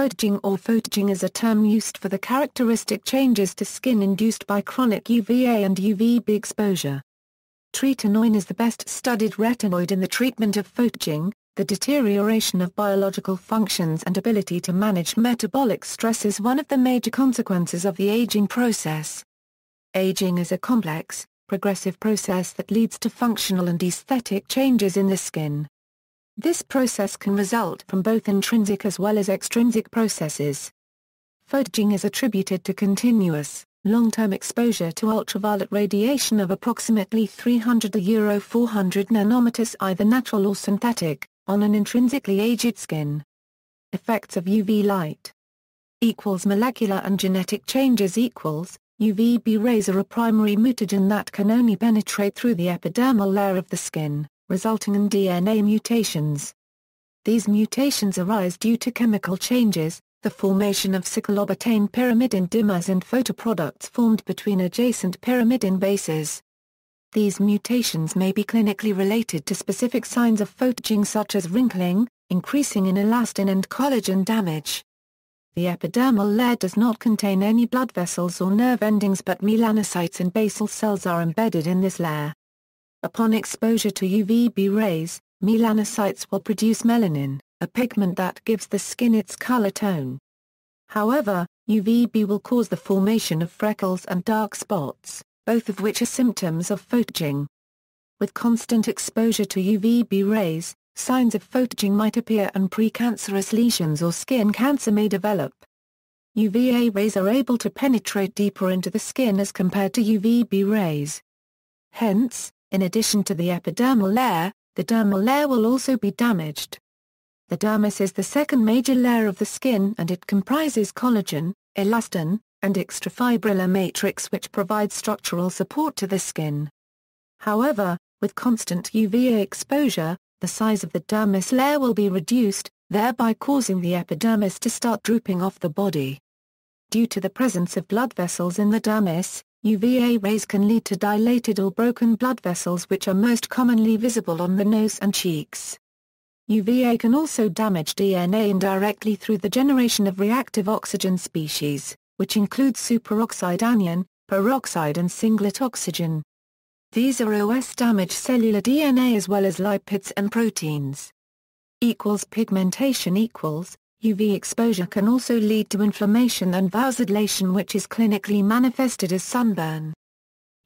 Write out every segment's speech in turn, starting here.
Photoaging or photoaging is a term used for the characteristic changes to skin induced by chronic UVA and UVB exposure. Tretinoin is the best studied retinoid in the treatment of photoaging, the deterioration of biological functions and ability to manage metabolic stress is one of the major consequences of the aging process. Aging is a complex, progressive process that leads to functional and aesthetic changes in the skin. This process can result from both intrinsic as well as extrinsic processes. Photoaging is attributed to continuous, long-term exposure to ultraviolet radiation of approximately 300 to Euro 400 nanometers either natural or synthetic, on an intrinsically aged skin. Effects of UV light equals molecular and genetic changes equals UVB rays are a primary mutagen that can only penetrate through the epidermal layer of the skin, resulting in DNA mutations. These mutations arise due to chemical changes, the formation of cyclobutane pyrimidine dimers and photoproducts formed between adjacent pyrimidine bases. These mutations may be clinically related to specific signs of photoaging such as wrinkling, increasing in elastin and collagen damage. The epidermal layer does not contain any blood vessels or nerve endings but melanocytes and basal cells are embedded in this layer. Upon exposure to UVB rays, melanocytes will produce melanin, a pigment that gives the skin its color tone. However, UVB will cause the formation of freckles and dark spots both of which are symptoms of photoaging. With constant exposure to UVB rays, signs of photoaging might appear and precancerous lesions or skin cancer may develop. UVA rays are able to penetrate deeper into the skin as compared to UVB rays. Hence, in addition to the epidermal layer, the dermal layer will also be damaged. The dermis is the second major layer of the skin and it comprises collagen, elastin, and extrafibrillar matrix which provides structural support to the skin. However, with constant UVA exposure, the size of the dermis layer will be reduced, thereby causing the epidermis to start drooping off the body. Due to the presence of blood vessels in the dermis, UVA rays can lead to dilated or broken blood vessels which are most commonly visible on the nose and cheeks. UVA can also damage DNA indirectly through the generation of reactive oxygen species which includes superoxide anion, peroxide and singlet oxygen. These ROS damage cellular DNA as well as lipids and proteins. Equals pigmentation equals, UV exposure can also lead to inflammation and vasodilation which is clinically manifested as sunburn.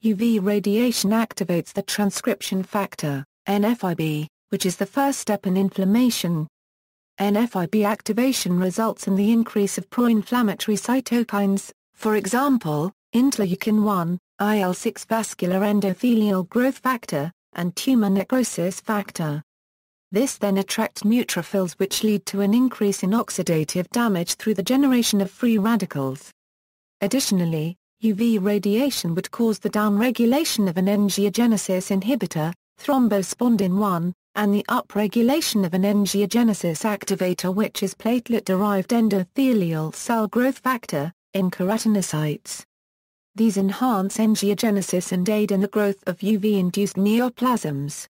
UV radiation activates the transcription factor, NFIB, which is the first step in inflammation, NFIB activation results in the increase of pro-inflammatory cytokines, for example, interleukin-1, IL-6 vascular endothelial growth factor, and tumor necrosis factor. This then attracts neutrophils which lead to an increase in oxidative damage through the generation of free radicals. Additionally, UV radiation would cause the downregulation of an angiogenesis inhibitor, thrombospondin 1, and the upregulation of an angiogenesis activator which is platelet-derived endothelial cell growth factor, in keratinocytes. These enhance angiogenesis and aid in the growth of UV-induced neoplasms.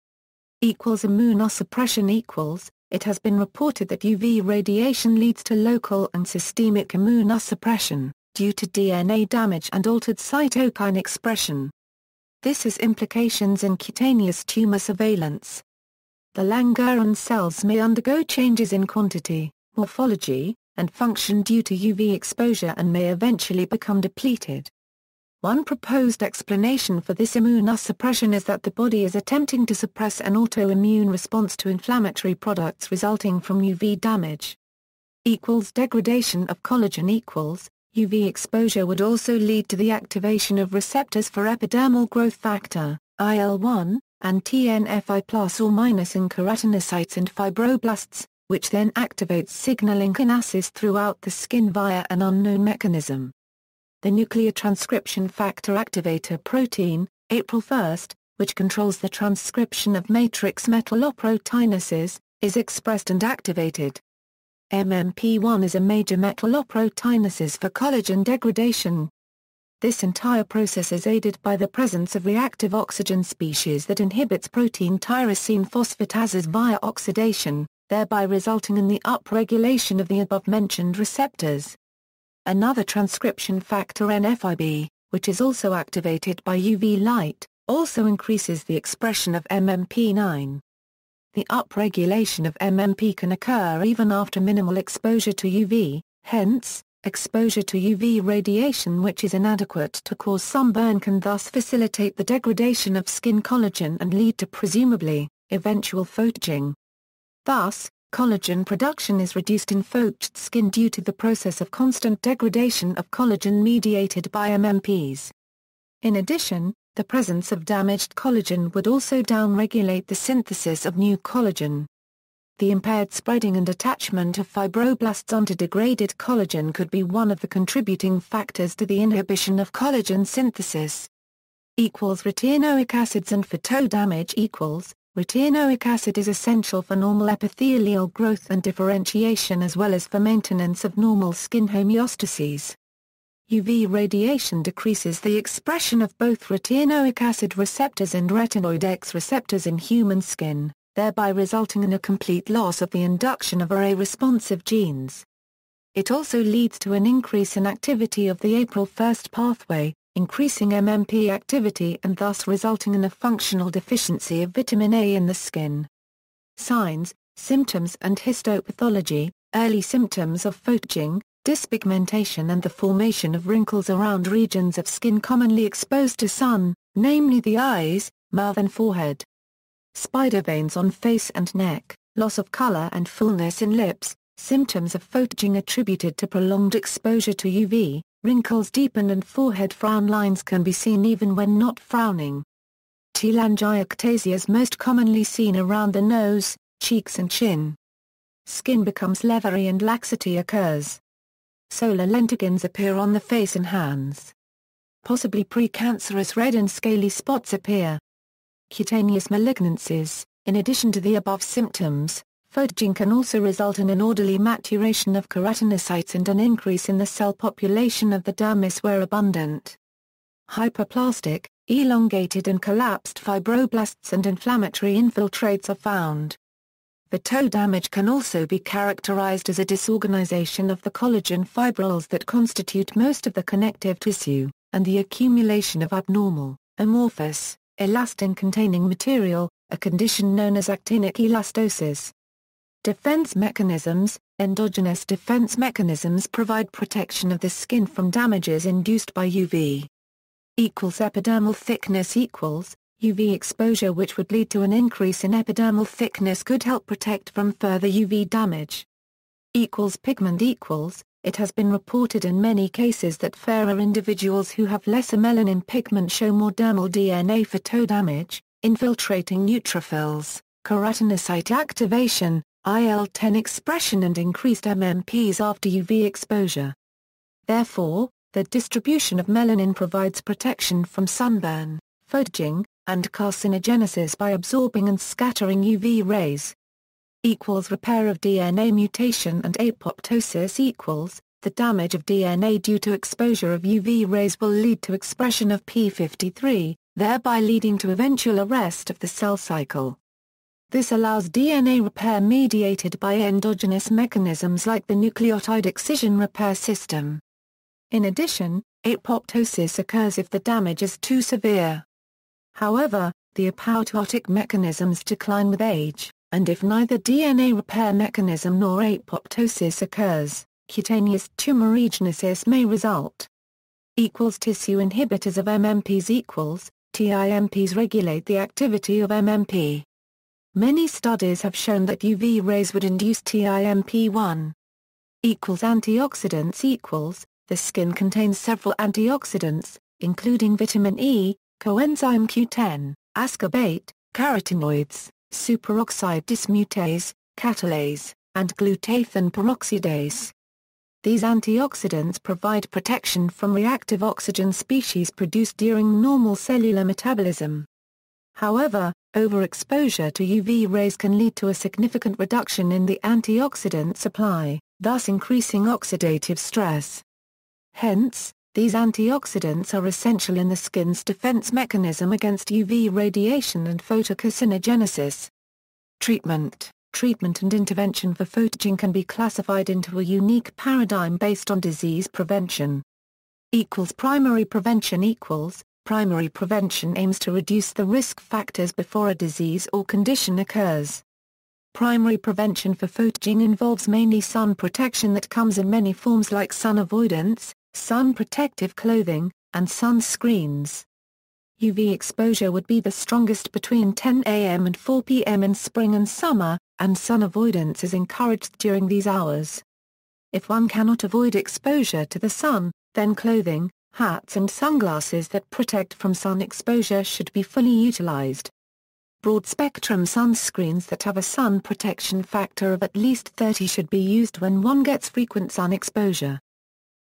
Equals immunosuppression equals, it has been reported that UV radiation leads to local and systemic immunosuppression, due to DNA damage and altered cytokine expression. This has implications in cutaneous tumor surveillance, the Langerhans cells may undergo changes in quantity, morphology, and function due to UV exposure and may eventually become depleted. One proposed explanation for this immunosuppression is that the body is attempting to suppress an autoimmune response to inflammatory products resulting from UV damage. Equals degradation of collagen equals, UV exposure would also lead to the activation of receptors for epidermal growth factor, IL-1, and TNFI plus or minus in keratinocytes and fibroblasts, which then activates signaling kinases throughout the skin via an unknown mechanism. The nuclear transcription factor activator protein, AP-1, which controls the transcription of matrix metalloproteinases, is expressed and activated. MMP1 is a major metalloproteinase for collagen degradation, this entire process is aided by the presence of reactive oxygen species that inhibits protein tyrosine phosphatases via oxidation, thereby resulting in the upregulation of the above-mentioned receptors. Another transcription factor NFIB, which is also activated by UV light, also increases the expression of MMP9. The upregulation of MMP can occur even after minimal exposure to UV, hence, exposure to UV radiation which is inadequate to cause sunburn can thus facilitate the degradation of skin collagen and lead to presumably, eventual photoaging. Thus, collagen production is reduced in photoaged skin due to the process of constant degradation of collagen mediated by MMPs. In addition, the presence of damaged collagen would also downregulate the synthesis of new collagen. The impaired spreading and attachment of fibroblasts onto degraded collagen could be one of the contributing factors to the inhibition of collagen synthesis. Equals retinoic acids and photo damage equals Retinoic acid is essential for normal epithelial growth and differentiation as well as for maintenance of normal skin homeostasis. UV radiation decreases the expression of both retinoic acid receptors and retinoid X receptors in human skin, thereby resulting in a complete loss of the induction of Ra-responsive genes. It also leads to an increase in activity of the AP-1 pathway, increasing MMP activity and thus resulting in a functional deficiency of vitamin A in the skin. Signs, symptoms and histopathology, early symptoms of photoaging, dyspigmentation and the formation of wrinkles around regions of skin commonly exposed to sun, namely the eyes, mouth and forehead. Spider veins on face and neck, loss of color and fullness in lips, symptoms of photoaging attributed to prolonged exposure to UV, Wrinkles deepen and forehead frown lines can be seen even when not frowning. Telangiectasia is most commonly seen around the nose, cheeks and chin. Skin becomes leathery and laxity occurs. Solar lentigines appear on the face and hands. Possibly precancerous red and scaly spots appear. Cutaneous malignancies, in addition to the above symptoms, Photoaging can also result in an orderly maturation of keratinocytes and an increase in the cell population of the dermis where abundant. Hyperplastic, elongated and collapsed fibroblasts and inflammatory infiltrates are found. The toe damage can also be characterized as a disorganization of the collagen fibrils that constitute most of the connective tissue, and the accumulation of abnormal, amorphous, elastin-containing material, a condition known as actinic elastosis. Defense mechanisms Endogenous defense mechanisms provide protection of the skin from damages induced by UV. Equals epidermal thickness equals, UV exposure which would lead to an increase in epidermal thickness could help protect from further UV damage. Equals pigment equals, it has been reported in many cases that fairer individuals who have lesser melanin pigment show more dermal DNA photo damage, infiltrating neutrophils, keratinocyte activation, IL-10 expression and increased MMPs after UV exposure. Therefore, the distribution of melanin provides protection from sunburn, photoaging, and carcinogenesis by absorbing and scattering UV rays. Equals repair of DNA mutation and apoptosis equals, the damage of DNA due to exposure of UV rays will lead to expression of P53, thereby leading to eventual arrest of the cell cycle. This allows DNA repair mediated by endogenous mechanisms like the nucleotide excision repair system. In addition, apoptosis occurs if the damage is too severe. However, the apoptotic mechanisms decline with age, and if neither DNA repair mechanism nor apoptosis occurs, cutaneous tumorigenesis may result. Equals tissue inhibitors of MMPs equals, TIMPs regulate the activity of MMP. Many studies have shown that UV rays would induce TIMP1 equals antioxidants equals, the skin contains several antioxidants, including vitamin E, coenzyme Q10, ascorbate, carotenoids, superoxide dismutase, catalase, and glutathione peroxidase. These antioxidants provide protection from reactive oxygen species produced during normal cellular metabolism. However, overexposure to UV rays can lead to a significant reduction in the antioxidant supply, thus increasing oxidative stress. Hence, these antioxidants are essential in the skin's defense mechanism against UV radiation and photocarcinogenesis. Treatment treatment and intervention for photoaging can be classified into a unique paradigm based on disease prevention. Equals primary prevention equals, primary prevention aims to reduce the risk factors before a disease or condition occurs. Primary prevention for photoaging involves mainly sun protection that comes in many forms like sun avoidance, sun protective clothing, and sunscreens. UV exposure would be the strongest between 10 a.m. and 4 p.m. in spring and summer, and sun avoidance is encouraged during these hours. If one cannot avoid exposure to the sun, then clothing, hats and sunglasses that protect from sun exposure should be fully utilized. Broad-spectrum sunscreens that have a sun protection factor of at least 30 should be used when one gets frequent sun exposure.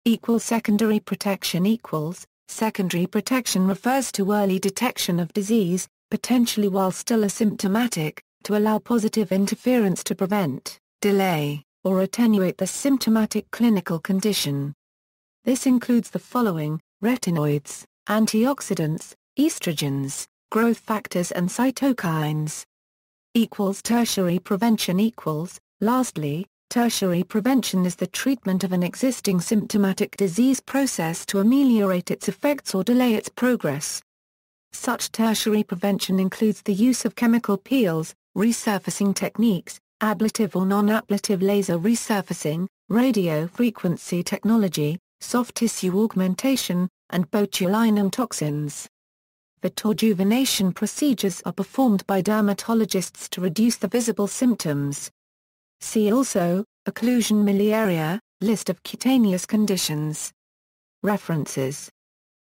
Equal secondary protection equals, Secondary protection refers to early detection of disease, potentially while still asymptomatic, to allow positive interference to prevent, delay, or attenuate the symptomatic clinical condition. This includes the following, retinoids, antioxidants, estrogens, growth factors and cytokines. Equals tertiary prevention equals, lastly, Tertiary prevention is the treatment of an existing symptomatic disease process to ameliorate its effects or delay its progress. Such tertiary prevention includes the use of chemical peels, resurfacing techniques, ablative or non-ablative laser resurfacing, radio frequency technology, soft tissue augmentation, and botulinum toxins. Photorejuvenation procedures are performed by dermatologists to reduce the visible symptoms. See also, occlusion miliaria, list of cutaneous conditions. References.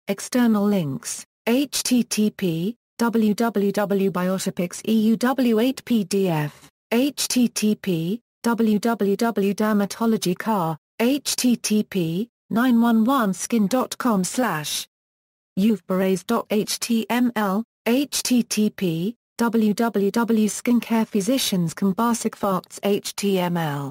External links, http, www.biotopics EUW8 PDF, http, www.dermatologycar, http, 911skin.com slash html http, www.skincarephysicians HTML